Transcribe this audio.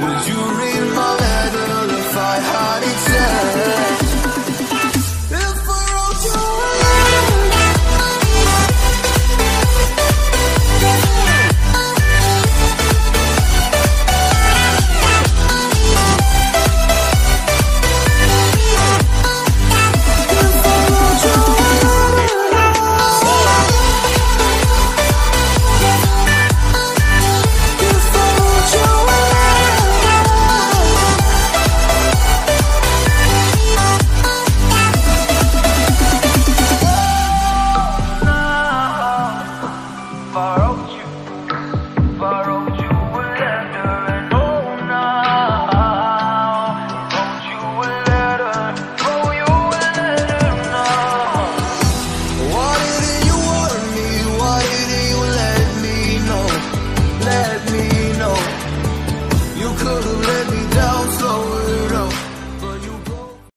Will you read my letter? far